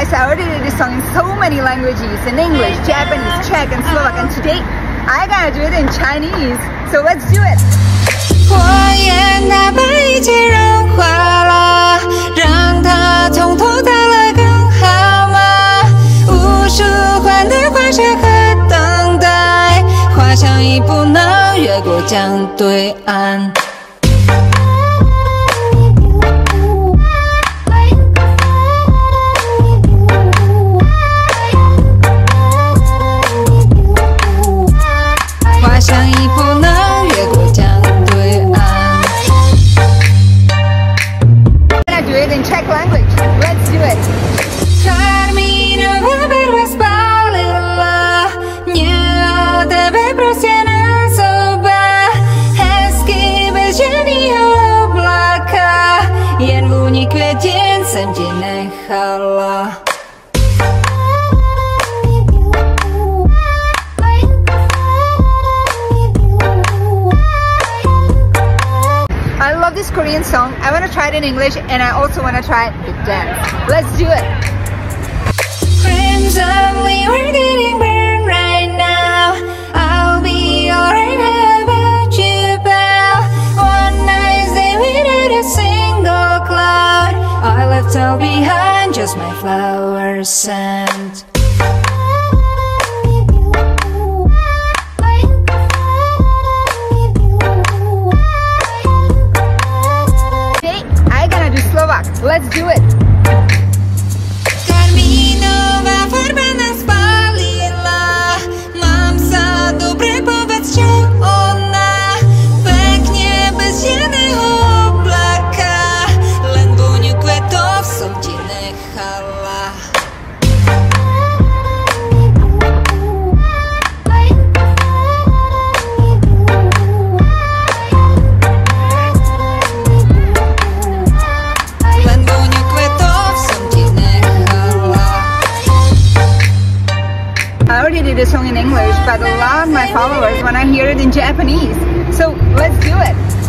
Guys, I already did this song in so many languages, in English, Japanese, Czech, and Slovak, and today I gotta do it in Chinese. So let's do it. 我也哪怕一切融化了，让它从头到来更好吗？无数换的幻想和等待，滑翔一步能越过江对岸。Jsem ti nechala. I love this Korean song. I wanna try it in English, and I also wanna try it the dance. Let's do it. Crimson, Left behind, just my flower scent. Today I gonna do Slovak. Let's do it. Already song in English, but a lot of my followers wanna hear it in Japanese. So let's do it.